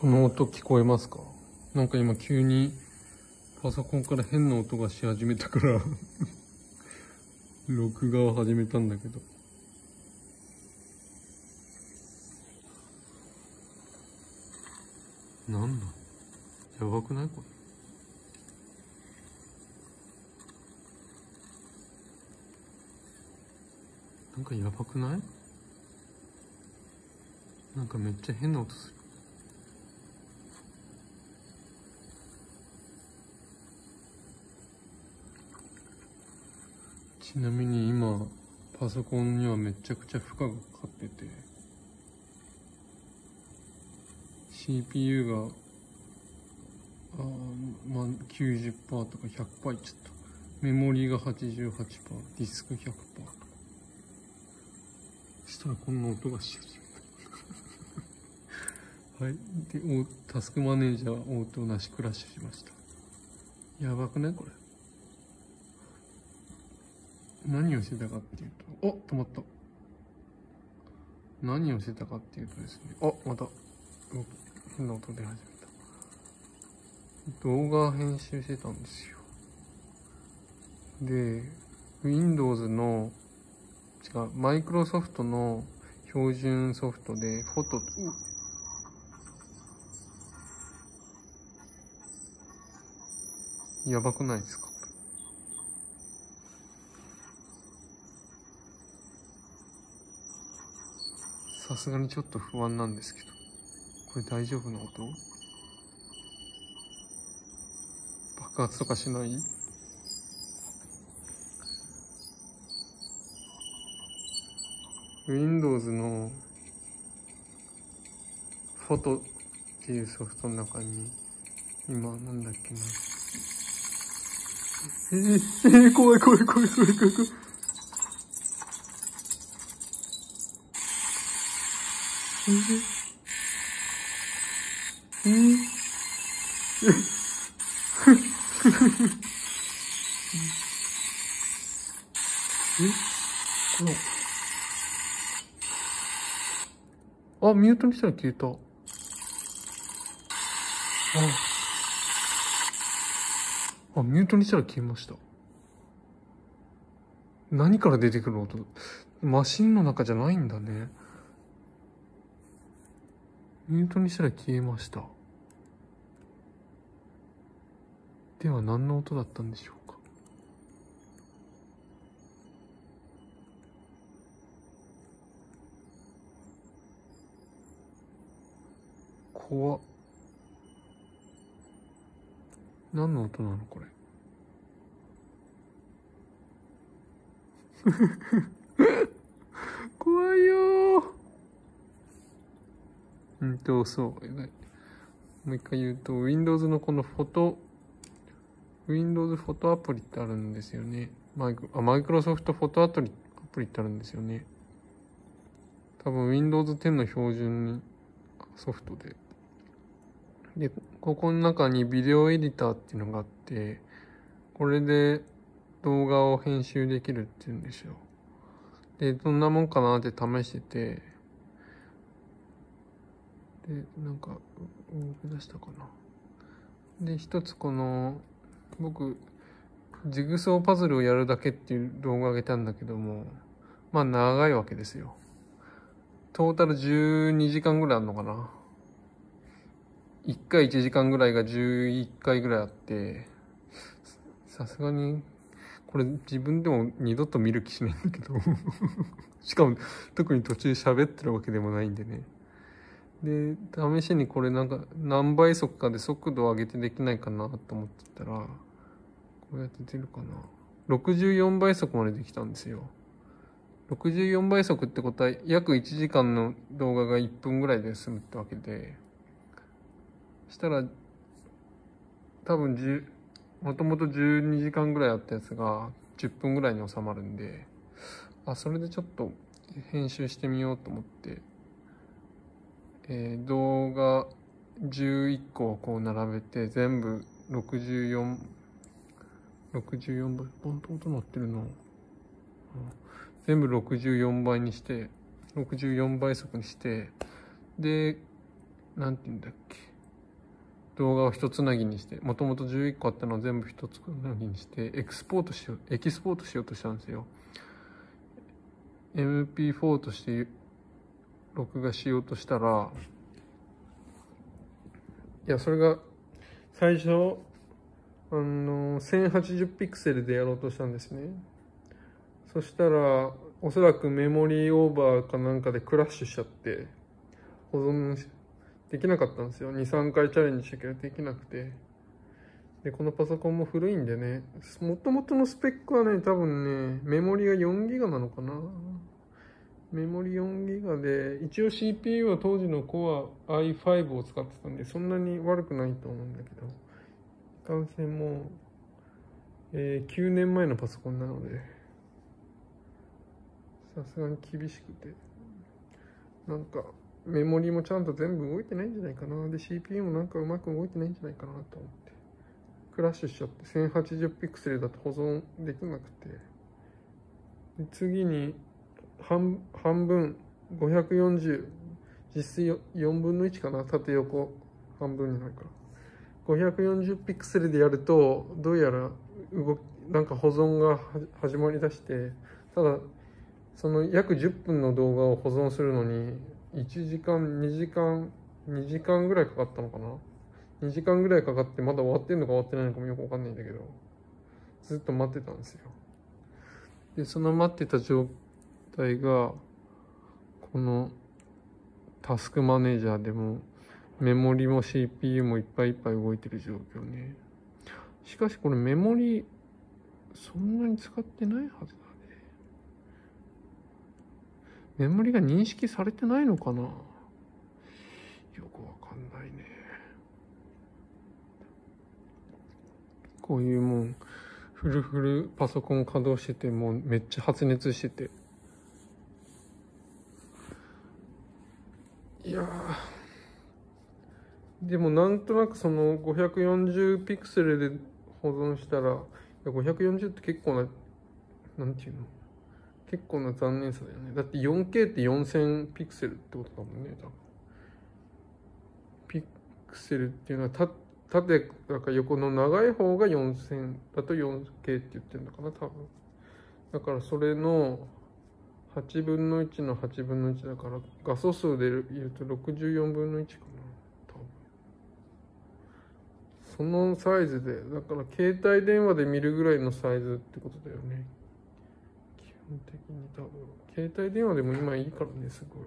この音聞こえますか？なんか今急にパソコンから変な音がし始めたから 録画を始めたんだけど。なんだ？やばくないこれ？なんかやばくない？なんかめっちゃ変な音する。ちなみに今、パソコンにはめちゃくちゃ負荷がかかってて、CPU が、あーまあ、90%とか100%いっちゃった。メモリーが88%、ディスク100%とか。したらこんな音がし始めた。はい。で、タスクマネージャー応答なしクラッシュしました。やばくないこれ。何をしてたかっていうと、お止まった。何をしてたかっていうとですね、あ、また、変な音出始めた。動画編集してたんですよ。で、Windows の、違う、マイクロソフトの標準ソフトで、フォト、やばくないですか？さすがにちょっと不安なんですけど。これ大丈夫な音？爆発とかしない ?Windows のフォトっていうソフトの中に今なんだっけな。えー、えー、怖い怖い怖い怖い怖い怖い。えー、えー、えこの、あ、ミュートにしたら消えた。あ。あ、ミュートにしたら消えました。何から出てくる音マシンの中じゃないん。だね。ミュートにしたら消えました。では何の音だったんでしょうか？怖っ。何の音なのこれ？怖いようんと、そう。もう一回言うと、Windows のこのフォト、Windows フォトアプリってあるんですよね。マイク、あ、マイクロソフトフォトアプリ、アプリってあるんですよね。多分 Windows 10の標準ソフトで。で、ここの中にビデオエディターっていうのがあって、これで動画を編集できるっていうんですよ。で、どんなもんかなって試してて、で、なんか、動き出したかな。で、一つこの、僕、ジグソーパズルをやるだけっていう動画を上げたんだけども、まあ長いわけですよ。トータル12時間ぐらいあるのかな。1回1時間ぐらいが11回ぐらいあって、さすがに、これ自分でも二度と見る気しないんだけど。しかも、特に途中喋ってるわけでもないんでね。で、試しにこれなんか何倍速かで速度を上げてできないかなと思ってたら、こうやって出るかな。64倍速までできたんですよ。64倍速ってことは約1時間の動画が1分ぐらいで済むってわけで、したら、多分10、もともと12時間ぐらいあったやつが10分ぐらいに収まるんで、あ、それでちょっと編集してみようと思って、えー動画11個をこう並べて全部64 64倍ポンと音鳴ってるな、全部64倍にして64倍速にしてでなんて言うんだっけ。動画を一つなぎにしてもともと11個あったのを全部一つなぎにしてエクスポートしようエキスポートしようとしたんですよ。MP4 として録画しようとしたらいやそれが最初あの1080ピクセルでやろうとしたんですね。そしたらおそらくメモリーオーバーかなんかでクラッシュしちゃって保存できなかったんですよ。23回チャレンジしたけどできなくて。でこのパソコンも古いんでねもともとのスペックはね多分ねメモリが4ギガなのかな。メモリ4ギガで一応 CPU は当時の Core i5 を使ってたんでそんなに悪くないと思うんだけど。いかんせんもう、えー、9年前のパソコンなので。さすがに厳しくて。なんかメモリもちゃんと全部動いてないんじゃないかな。で CPU もなんかうまく動いてないんじゃないかなと思って。クラッシュしちゃって1080ピクセルだと保存できなくて。で次に半分540実質4分の1かな？縦横半分になるから。540ピクセルでやるとどうやら動きなんか保存が始まりだしてただその約10分の動画を保存するのに1時間2時間2時間ぐらいかかったのかな？2時間ぐらいかかってまだ終わってんのか終わってないのかもよくわかんないんだけどずっと待ってたんですよ。でその待ってた状況態がこのタスクマネージャーでもメモリも CPU もいっぱいいっぱい動いてる状況ね。しかしこれメモリそんなに使ってないはずだね。メモリが認識されてないのかな。よくわかんないね。こういうもんフルフルパソコン稼働しててもうめっちゃ発熱してていやでもなんとなくその540ピクセルで保存したら540って結構ななんていうの？結構な残念さだよね。だって 4K って4000ピクセルってことだもんね多分。ピクセルっていうのはた縦だか横の長い方が4000だと 4K って言ってるのかな多分。だからそれの8分の1の8分の1だから画素数で言うと64分の1かな多分そのサイズでだから携帯電話で見るぐらいのサイズってことだよね。基本的に多分。携帯電話でも今いいからねすごい。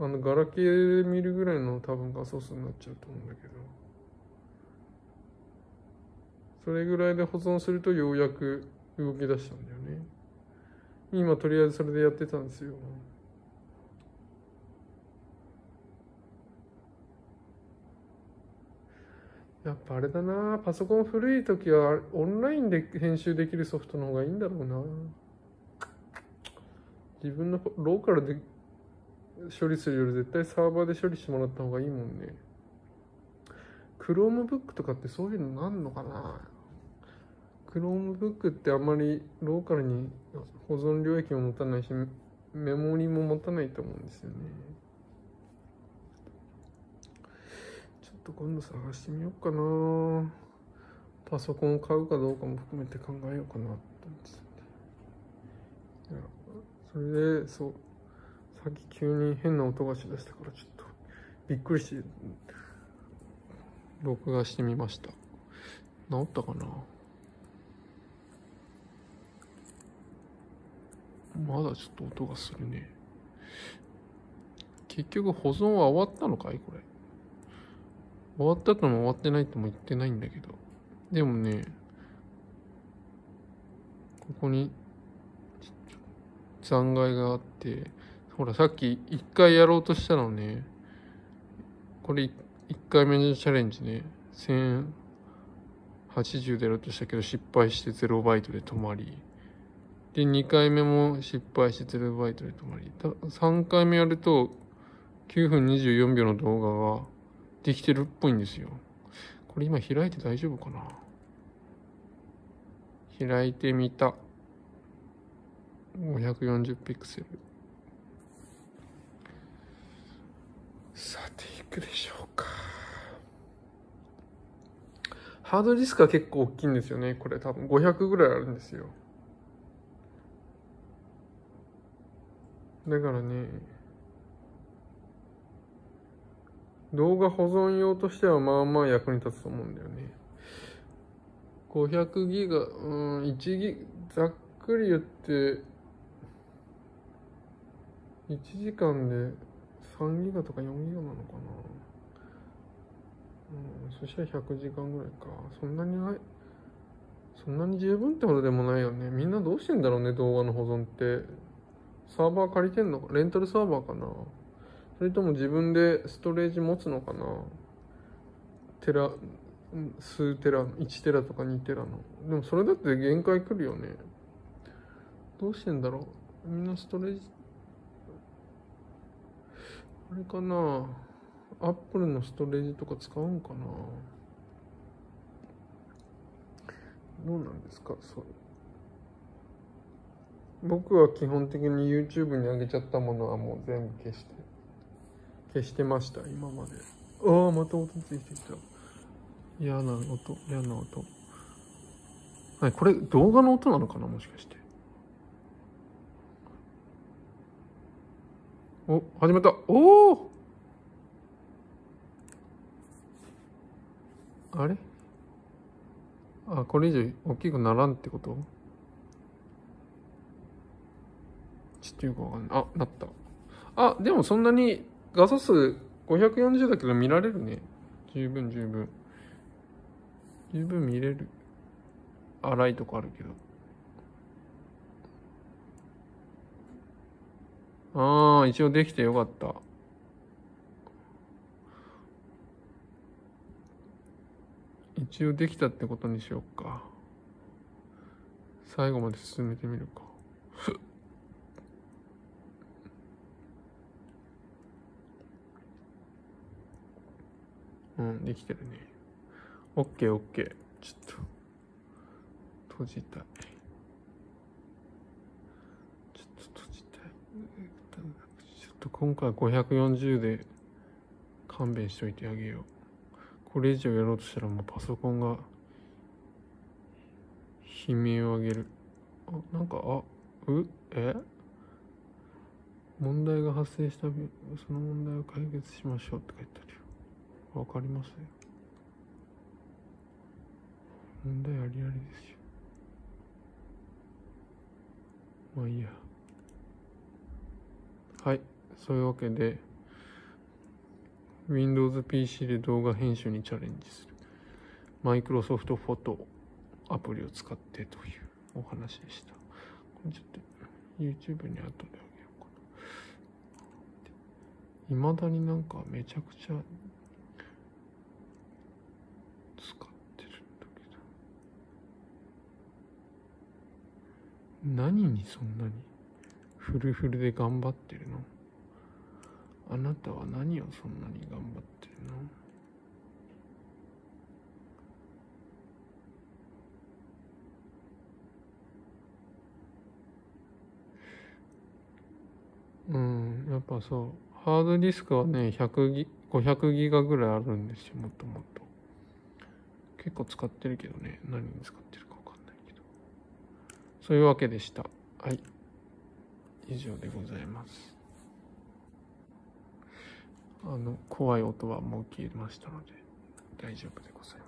あのガラケーで見るぐらいの多分画素数になっちゃうと思うんだけど。それぐらいで保存するとようやく動き出したんだよね。今とりあえずそれでやってたんですよ。やっぱあれだな。パソコン古い時はオンラインで編集できるソフトの方がいいんだろうな。自分のローカルで処理するより絶対サーバーで処理してもらった方がいいもんね。Chromebook とかってそういうのなんのかな。Chromebook ってあんまりローカルに保存領域も持たないしメモリも持たないと思うんですよねっと今度探してみようかな。パソコンを買うかどうかも含めて考えようかなって思って。それでそうさっき急に変な音がしだしたからちょっとびっくりして録画してみました。治ったかな？まだちょっと音がするね。結局保存は終わったのかい？これ。終わったとも終わってないとも言ってないんだけど。でもねここに残骸があってほらさっき1回やろうとしたのね。これ1回目のチャレンジね。1080でやろうとしたけど失敗して0バイトで止まり。で2回目も失敗して0バイトで止まり。3回目やると9分24秒の動画ができてるっぽいんですよ。これ今開いて大丈夫かな？開いてみた。540ピクセル。さて、いくでしょうか。ハードディスクは結構大きいんですよね。これ多分500ぐらいあるんですよ。だからね、動画保存用としてはまあまあ役に立つと思うんだよね。500ギガ、うん、1ギ、ざっくり言って、1時間で3ギガとか4ギガなのかな。うん、そしたら100時間ぐらいか。そんなにない、そんなに十分ってほどでもないよね。みんなどうしてんだろうね、動画の保存って。サーバー借りてんのかレンタルサーバーかなそれとも自分でストレージ持つのかな？テラ、数テラ、1テラとか2テラの。でもそれだって限界来るよね。どうしてんだろう？みんなストレージ、あれかな？アップルのストレージとか使うんかな？どうなんですか？そう。僕は基本的に YouTube に上げちゃったものはもう全部消して、消してました、今まで。ああ、また音ついてきた。嫌な音、嫌な音。はい、これ動画の音なのかなもしかして。お、始まった。おおあれ？あ、これ以上大きくならんってこと？ちょっとよくわかんない。あ、なった。あ、でもそんなに画素数540だけど見られるね。十分十分。十分見れる。荒いとこあるけど。ああ、一応できてよかった。一応できたってことにしようか。最後まで進めてみるか。うん、できてるね。オッケーオッケー。ちょっと、閉じたい。ちょっと閉じたい。ちょっと今回540で勘弁しといてあげよう。これ以上やろうとしたらもうパソコンが悲鳴を上げる。あ、なんか、あ、う、え？問題が発生したその問題を解決しましょうって書いてあるよ。わかりますよ。問題ありありですよ。まあいいや。はい。そういうわけで、Windows PC で動画編集にチャレンジする。マイクロソフトフォトアプリを使ってというお話でした。これちょっと YouTube に後であげようかな。いまだになんかめちゃくちゃ何にそんなにフルフルで頑張ってるの？あなたは何をそんなに頑張ってるの？うんやっぱそう。ハードディスクはね100ギ500ギガぐらいあるんですよもっともっと。結構使ってるけどね何に使ってるか。そういうわけでした。はい。以上でございます。あの、怖い音はもう消えましたので、大丈夫でございます。